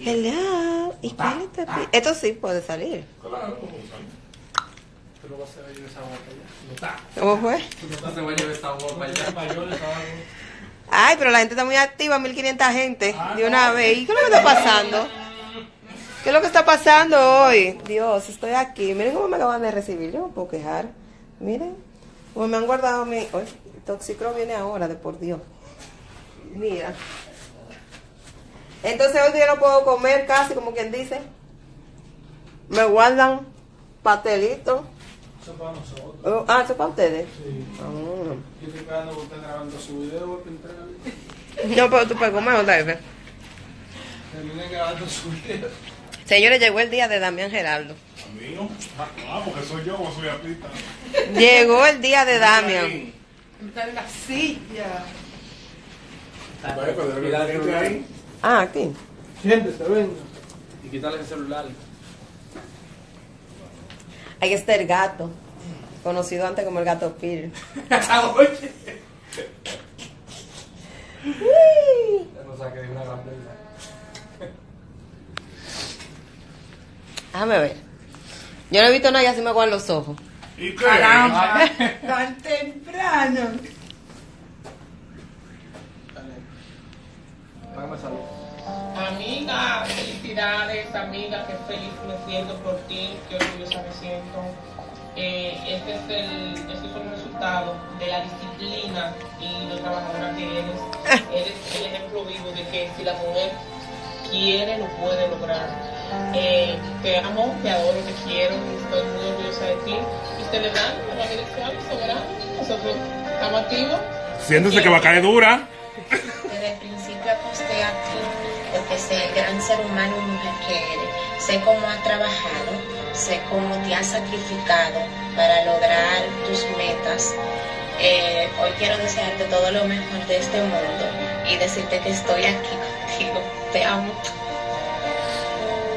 Hello. ¿Y cuál es este pi- Esto sí puede salir. Claro, ¿cómo sale? Tú no vas a llevar esa agua para allá. ¿Cómo fue? Tú no te vas a llevar esa agua para allá. Mayores, algo. Ay, pero la gente está muy activa, 1500 gente de una vez. ¿Y qué es lo que está pasando? ¿Qué es lo que está pasando hoy? Dios, estoy aquí. Miren cómo me acaban de recibir. Yo no me puedo quejar. Miren, como me han guardado mi. Oye, Toxicro viene ahora, de por Dios. Mira. Entonces hoy yo no puedo comer casi, como quien dice. Me guardan pastelitos. Eso es para nosotros. Oh, Ah, eso es para ustedes. Sí. Ah. Yo estoy esperando que usted grabando su video. No, pero tú puedes comer otra vez. Termine grabando su video. Señores, llegó el día de Damián Geraldo. Amigo. Ah, porque soy yo, o soy artista. Llegó el día de Damian. Está en la silla. Debe haber gente ahí. Ah, aquí. Siéntese, venga. Y quítale el celular. Ahí está el gato. Conocido antes como el gato Peter. Oye. Ya no saque de una gran película. Déjame ver. Yo no he visto nada y así me aguan los ojos. ¿Y qué? Caramba, tan temprano. Siento por ti, qué orgullosa me siento. Eh, este, es el, este es el resultado de la disciplina y lo trabajadora que eres. Eres el ejemplo vivo de que si la mujer quiere, lo puede lograr. Eh, te amo, te adoro, te quiero, estoy muy orgullosa de ti y celebrando la vida soberana. Nosotros estamos activos. Siéntese que va a caer dura. Desde el principio aposté a ti porque sé el gran ser humano y mujer que eres. Sé cómo has trabajado, sé cómo te has sacrificado para lograr tus metas. Eh, hoy quiero desearte todo lo mejor de este mundo y decirte que estoy aquí contigo. Te amo.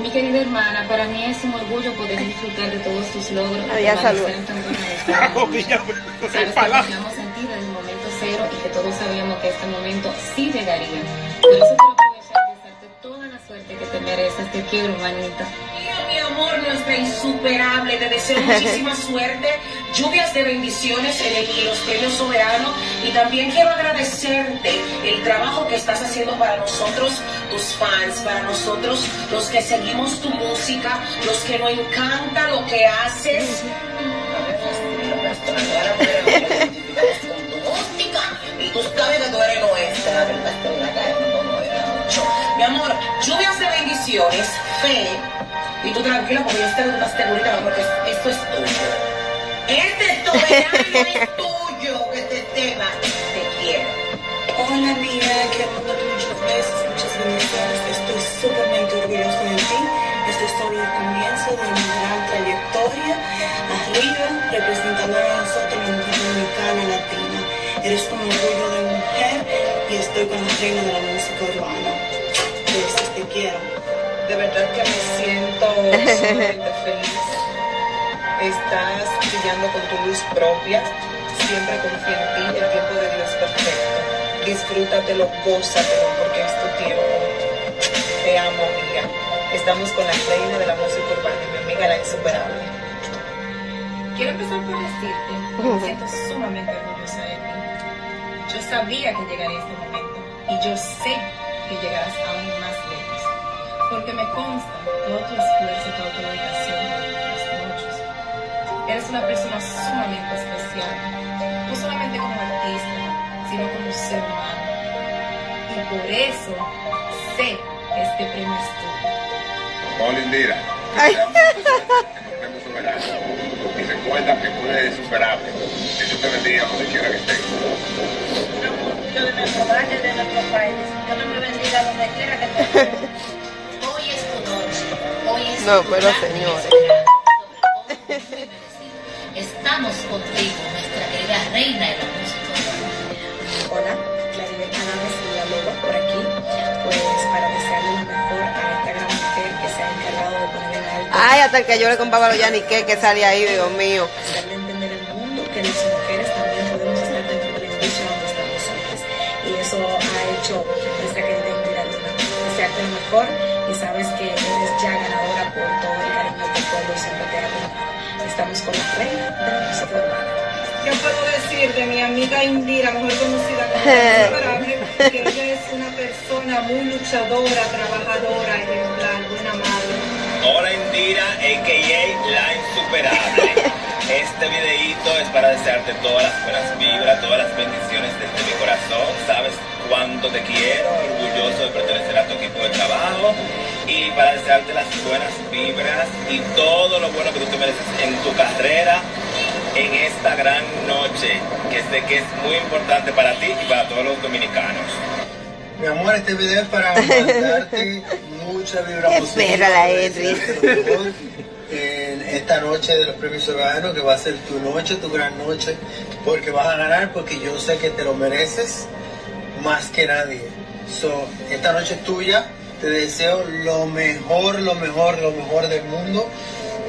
Mi querida hermana, para mí es un orgullo poder disfrutar de todos tus logros. Ya salud. Sabes que confiamos en ti desde el momento cero y que todos sabíamos que este momento sí llegaría. Por eso quiero Te quiero, hermanita. Mi amor, nuestra insuperable, te deseo muchísima suerte, lluvias de bendiciones en el Ministerio Soberano y también quiero agradecerte el trabajo que estás haciendo para nosotros, tus fans, para nosotros, los que seguimos tu música, los que nos encanta lo que haces. Y tú sabes que tú eres nuestra, Mi amor, lluvias de bendiciones, fe, y tú tranquila porque yo estoy más segurita porque esto es tuyo. Este soberano es tuyo, que te tema. Te quiero. Hola amiga, quiero mandarte muchos besos, muchas bendiciones. Estoy sumamente orgullosa de ti. Este es solo el comienzo de mi gran trayectoria. Arriba, representando a nosotros, la dominicana latina. Eres un orgullo de mujer y estoy con la reina de la música urbana. Quiero. De verdad que me siento sumamente feliz. Estás brillando con tu luz propia. Siempre confío en ti. El tiempo de Dios es perfecto. Disfrútatelo, gózatelo, porque es tu tiempo. Te amo, amiga. Estamos con la reina de la música urbana, mi amiga la insuperable. Quiero empezar por decirte que me siento sumamente orgullosa de ti. Yo sabía que llegaría este momento y yo sé que llegarás aún más lejos. Porque me consta todo tu esfuerzo, toda tu dedicación, las noches. Eres una persona sumamente especial, no solamente como artista, sino como ser humano. Y por eso sé que este premio es tuyo. Hola, Indira. Nos. Y recuerda que tú eres insuperable. Que Dios te bendiga donde quiera que estés. Yo de nuestro valle, de nuestro país. Dios me bendiga donde quiera que te No, pero señores. Estamos contigo, nuestra querida reina de la música. Hola, Claribel Canaves y la Loba por aquí, pues para desearle lo mejor a esta gran mujer que se ha encargado de poner en alto, Ay, hasta el que yo le compraba los Yanique que sale ahí, Dios mío. hacerle entender al mundo que las mujeres también podemos estar dentro de la industria donde estamos nosotras. Y eso ha hecho nuestra querida Indira Luna. O sea, desearte lo mejor y sabes que eres ya ganadora por todo el cariño que pueblo siempre te ha. Estamos con la reina de la música urbana. ¿Qué puedo decir de mi amiga Indira, mejor conocida como? Que ella es una persona muy luchadora, trabajadora, ejemplar, buena madre. Hola Indira, a.k.a. La Insuperable. Este videíto es para desearte todas las buenas vibras, todas las bendiciones desde mi corazón. Sabes cuánto te quiero, orgulloso de pertenecer a tu equipo de trabajo y para desearte las buenas vibras y todo lo bueno que tú te mereces en tu carrera en esta gran noche, que sé que es muy importante para ti y para todos los dominicanos. Mi amor, este video es para mandarte mucha vibra positiva. Espérala, Henry. Esta noche de los premios ciudadanos, que va a ser tu noche, tu gran noche, porque vas a ganar, porque yo sé que te lo mereces más que nadie. So, esta noche es tuya, te deseo lo mejor, lo mejor, lo mejor del mundo,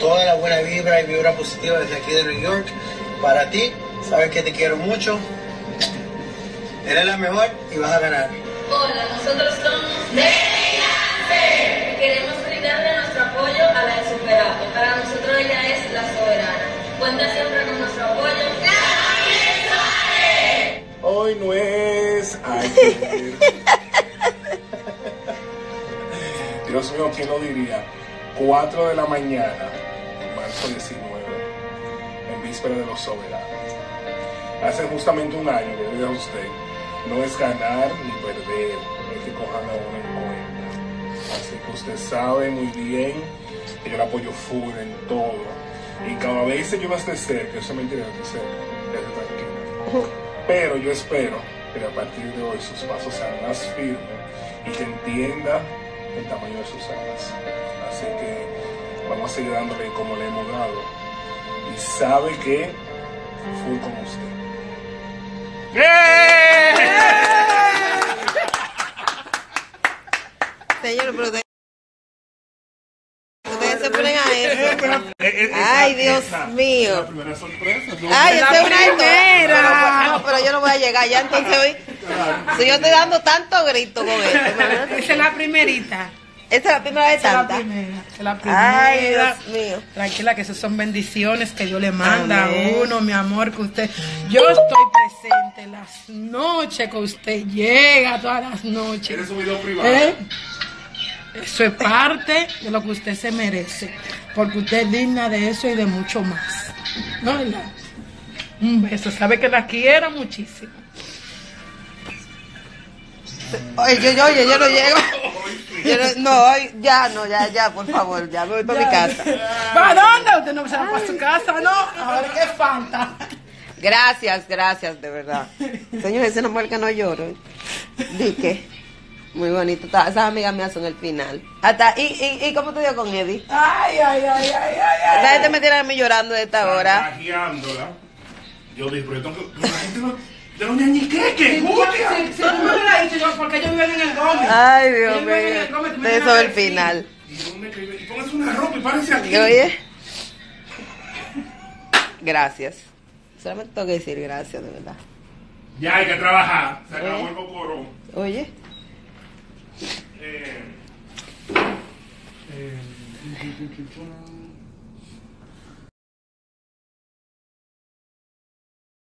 toda la buena vibra y vibra positiva desde aquí de New York, para ti, sabes que te quiero mucho, eres la mejor y vas a ganar. Hola, nosotros somos. Queremos brindarle nuestro apoyo a la insuperable. Para nosotros No es ayer. Dios mío, ¿quién lo diría? 4 de la mañana, marzo 19, en víspera de los soberanos. Hace justamente un año le dije a usted, no es ganar ni perder, es que cojan a uno en cuenta. Así que usted sabe muy bien que yo le apoyo full en todo. Y cada vez que yo no esté cerca, eso es mentira, esté cerca, esté tranquila. Pero yo espero que a partir de hoy sus pasos sean más firmes y que entienda el tamaño de sus alas. Así que vamos a seguir dándole como le hemos dado. Y sabe que full con usted. Señor, pero ustedes, ustedes se ponen a eso. Ay, Dios mío. La primera sorpresa. ¿no? Ay, esa es una primera. No, pero yo no voy a llegar ya entonces hoy. Si yo estoy dando tanto grito con esto. Esa es la primerita. Esta es la primera de es la tantas. primera. esa es la primera. Ay, Dios mío. Tranquila, que esas son bendiciones que Dios le manda a uno, mi amor, que usted. Yo estoy presente las noches que usted llega, todas las noches. ¿Quieres un video privado? ¿Eh? Eso es parte de lo que usted se merece, porque usted es digna de eso y de mucho más. ¿No verdad? Un beso, sabe que la quiero muchísimo. Oye, yo, yo, oye, yo no llego. Yo no, ya, no, ya, ya, por favor, ya me voy para mi casa. ¿Para dónde? Usted no se va para su casa, ¿no? Ahora qué falta. Gracias, gracias, de verdad. Señor, ese no mujer no lloro. Di que. Muy bonito. Ta- Esas amigas mías son el final. Hasta, ¿y, y, y cómo te dio con Eddie? Ay, ay, ay, ay, ay, La ay. gente me tiene a mí llorando de esta hora. Yo dije, pero yo tengo que. la gente no. De doña Ñiqueque, Si, Julia. si, si tú me hubieras dicho yo, porque ellos viven en el Gómez. Ay, Dios Ellos viven en mío. De eso el final. Y póngase una ropa y párese aquí. Y oye, gracias. Solamente tengo que decir gracias, de verdad. Ya hay que trabajar. Se acabó el cocorón. Oye, Eh, eh,